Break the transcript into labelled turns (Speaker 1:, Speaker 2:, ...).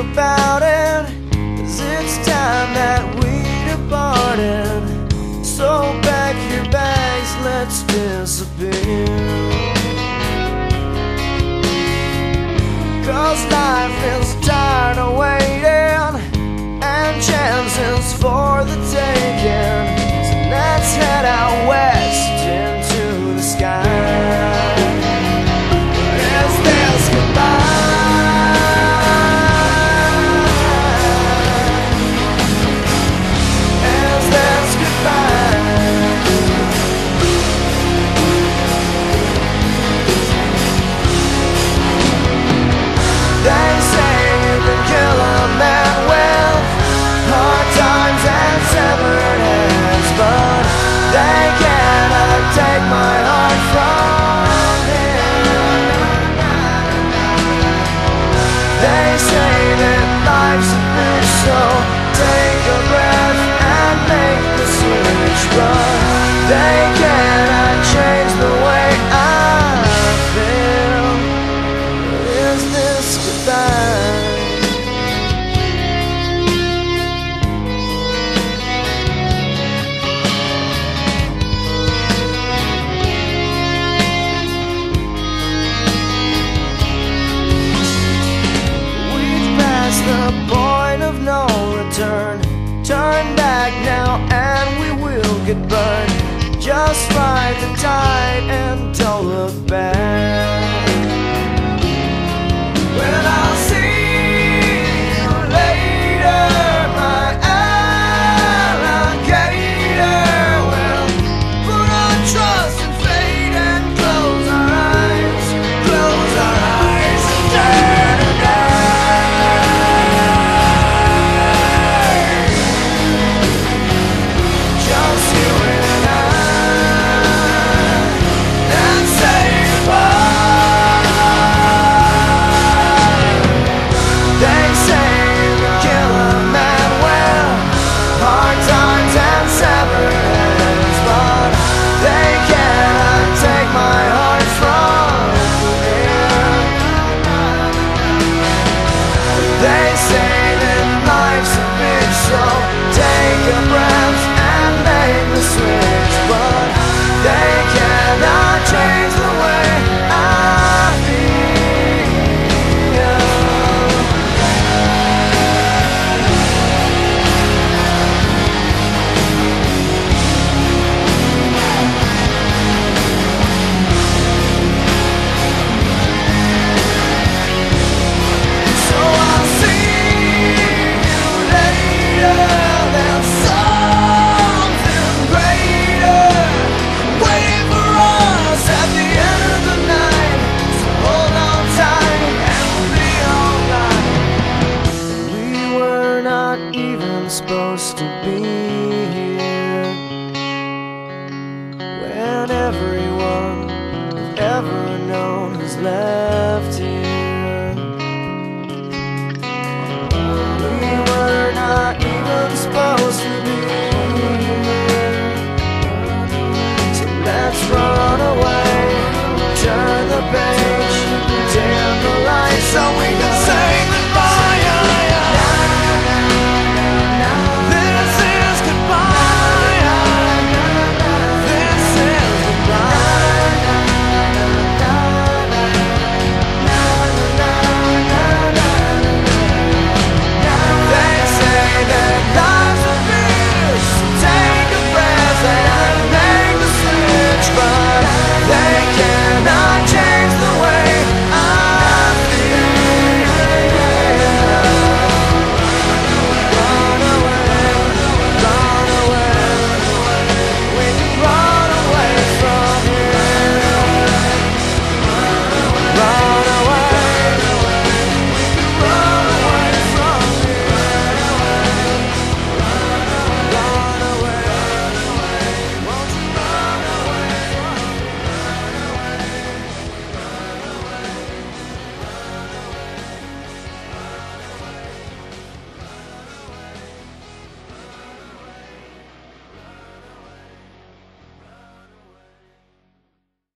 Speaker 1: about it. Cause it's time that we departed. So pack your bags, let's disappear. Cause life is tired of waiting And chances for the taking. the point of no return. Turn back now and we will get burned. Just ride the tide not even supposed to be here. When everyone I've ever known has left here.